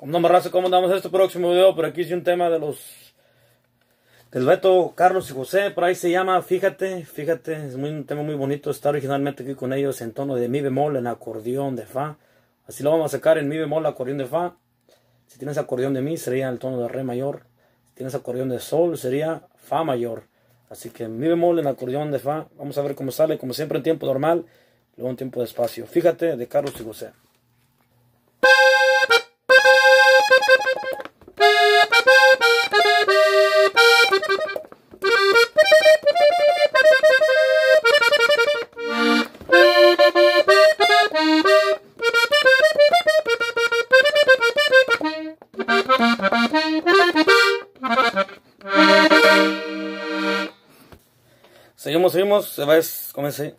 Como no raza, ¿cómo andamos este próximo video? Por aquí hice un tema de los del Beto, Carlos y José, por ahí se llama Fíjate, fíjate, es muy, un tema muy bonito, está originalmente aquí con ellos en tono de mi bemol en acordeón de fa. Así lo vamos a sacar en mi bemol, acordeón de fa. Si tienes acordeón de mi sería el tono de re mayor. Si tienes acordeón de sol sería fa mayor. Así que mi bemol en acordeón de fa. Vamos a ver cómo sale, como siempre en tiempo normal, luego en tiempo de espacio. Fíjate de Carlos y José. Seguimos, seguimos, se va, es, comencé.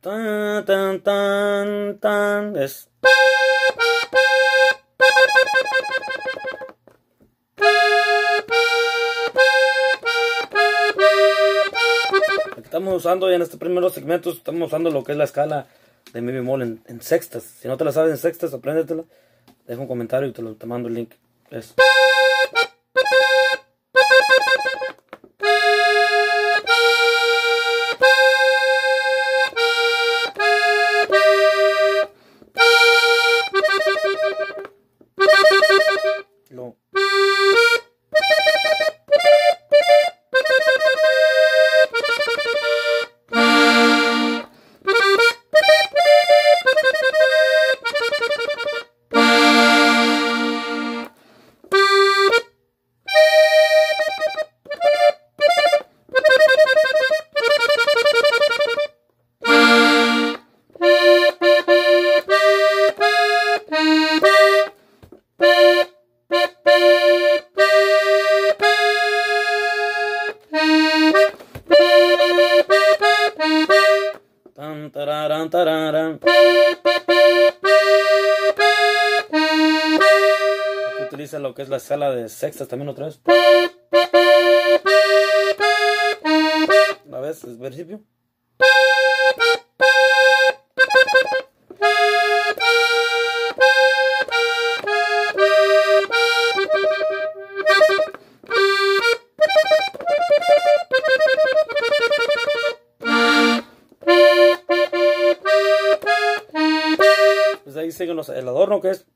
Tan, tan, tan, tan, es. Estamos usando ya en este primer segmento, estamos usando lo que es la escala de mi bemol en, sextas. Si no te la sabes en sextas, apréndetela. Deja un comentario y te, lo, te mando el link. Es. Es la sala de sextas también otra vez. Una vez, es principio. Pues ahí siguen los, el adorno que es.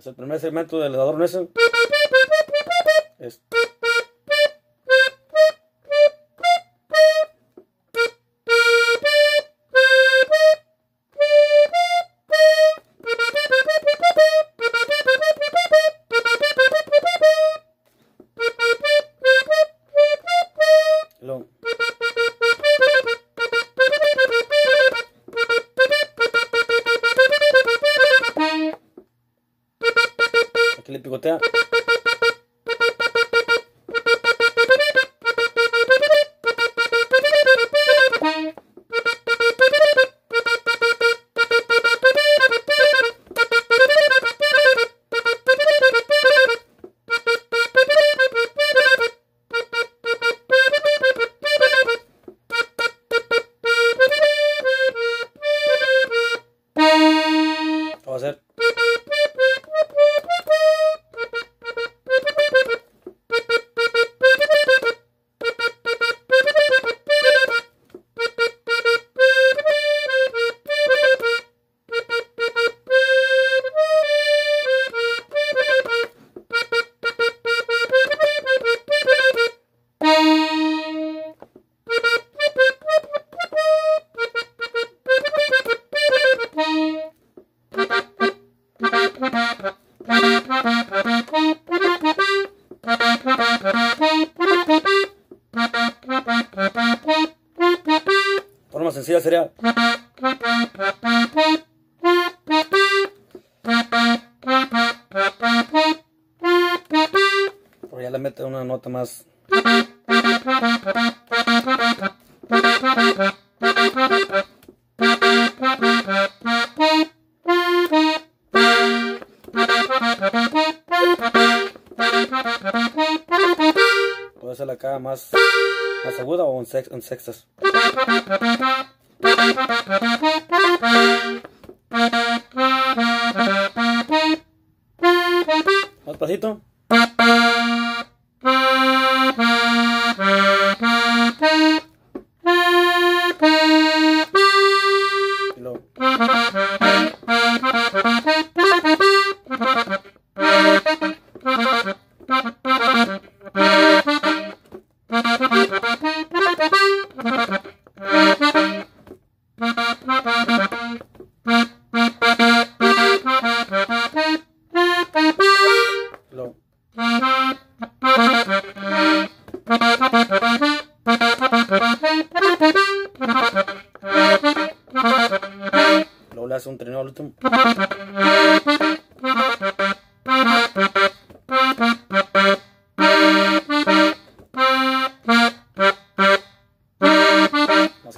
Es el primer segmento del adorno ese. Es. Aquí le picotea. Lo va le mete una nota más. Puede ser acá más, más aguda o en, sex, en sextas.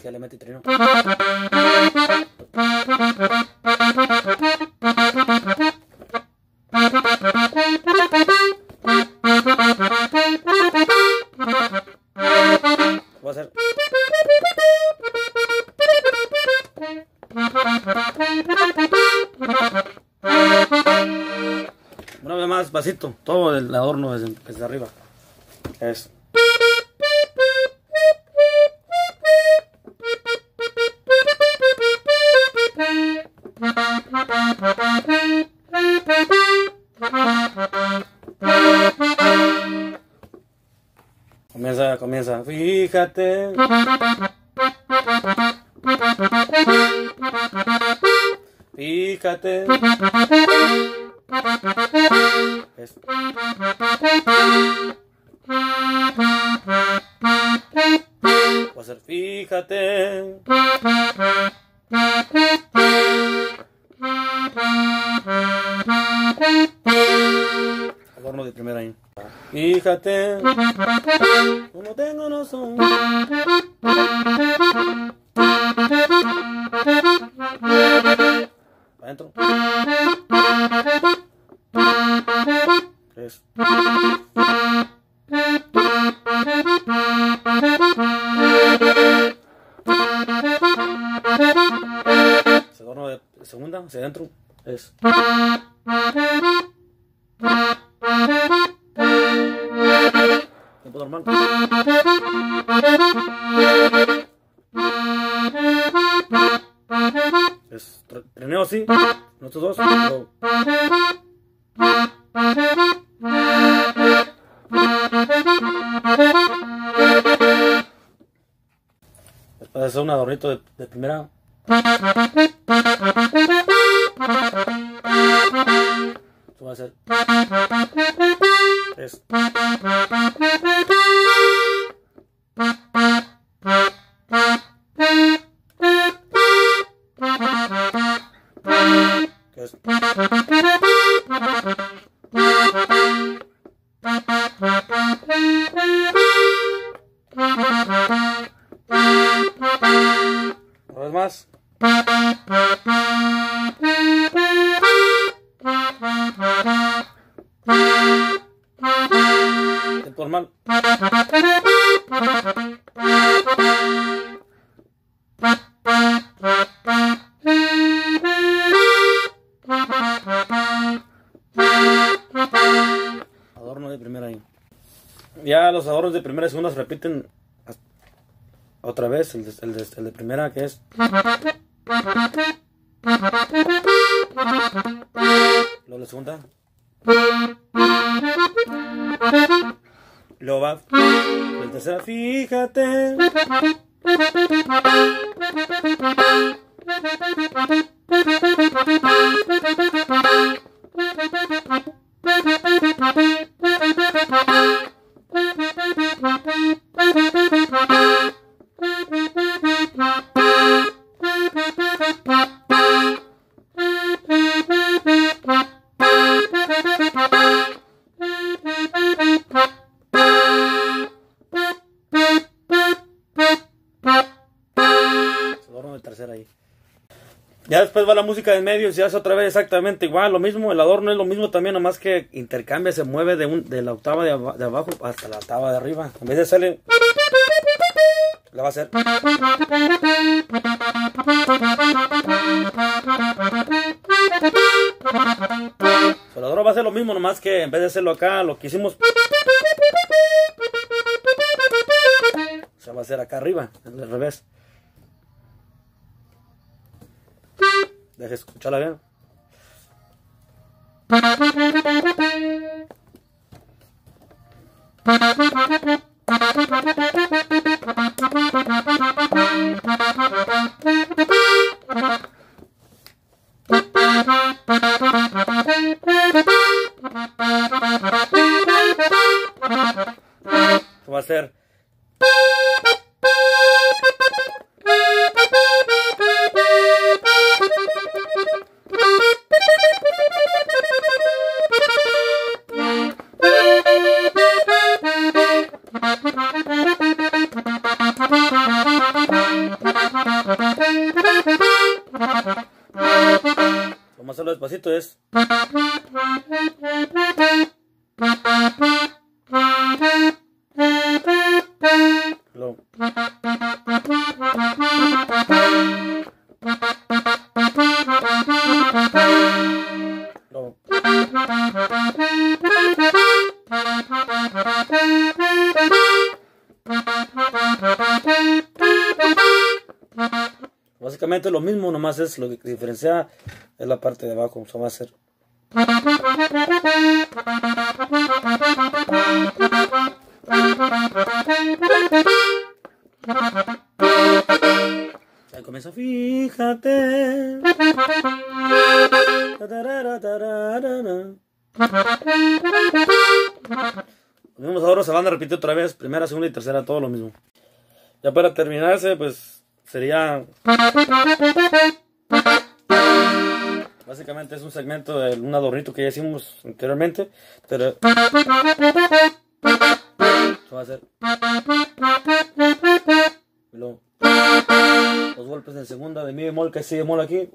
Trineo. Va a ser. Una vez más, vasito. Todo el adorno desde, desde arriba. Es. Fíjate. Fíjate. Es. Va a ser fíjate. Adorno de primera ahí. Fíjate. Normal. Es trineo así. Nosotros dos. luego- Después de hacer un adornito de, de primera. Esto va a ser. Es. Normal. Adorno de primera ahí. Ya los adornos de primera y segunda se repiten otra vez. El de, el de- el de primera que es. Luego la segunda. Luego va. La tercera, fíjate. la música de medio y se hace otra vez exactamente igual, lo mismo, el adorno es lo mismo también, nomás que intercambia, se mueve de, un, de la octava de, de abajo hasta la octava de arriba. En vez de hacerle... La va a hacer... El adorno va a hacer lo mismo, nomás que en vez de hacerlo acá, lo que hicimos... Se va a hacer acá arriba, al revés. Deje escucharla bien. Lo mismo, nomás es lo que diferencia es la parte de abajo, o va a ser. Ahí comienza, fíjate. Los mismos ahora se van a repetir otra vez, primera, segunda y tercera, todo lo mismo. Ya para terminarse, pues sería... Básicamente es un segmento de un adornito que ya hicimos anteriormente. Pero... Va a ser... Luego... Los golpes en segunda de mi bemol, que es si bemol aquí.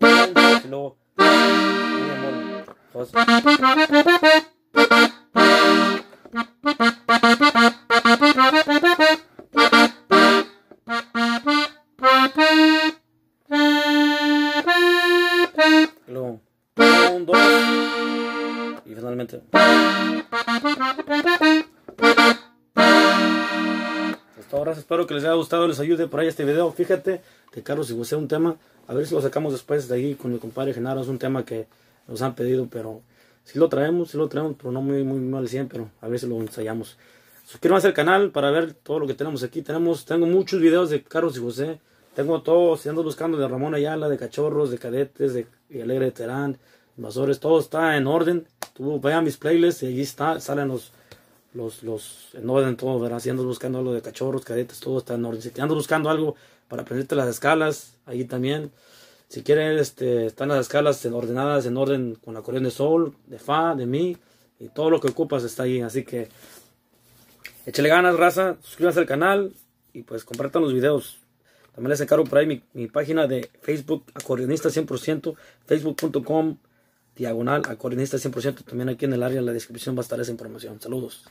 Y luego... Mi bemol. Finalmente. Hasta ahora espero que les haya gustado, les ayude por ahí este video. Fíjate que Carlos y José un tema, a ver si lo sacamos después de ahí con mi compadre Genaro, es un tema que nos han pedido, pero si lo traemos, si lo traemos, pero no muy, muy mal 100, pero a ver si lo ensayamos. Suscríbanse al canal para ver todo lo que tenemos aquí. Tenemos, tengo muchos videos de Carlos y José. Tengo todos, si ando buscando de Ramón Ayala, de Cachorros, de Cadetes, de Alegre de Terán, Invasores, todo está en orden. Tú vean mis playlists y allí está, salen los, los, los, en orden todo, ¿verdad? Si andas buscando algo de Cachorros, Cadetes, todo está en orden. Si te andas buscando algo para aprenderte las escalas, ahí también. Si quieres, este, están las escalas en ordenadas en orden con la acordeón de sol, de fa, de mi, y todo lo que ocupas está ahí. Así que échale ganas, raza, suscríbanse al canal y pues compartan los videos. También les encargo por ahí mi, mi página de Facebook, acordeonista 100%, facebook.com, diagonal, acordeonista 100%. También aquí en el área, en la descripción va a estar esa información. Saludos.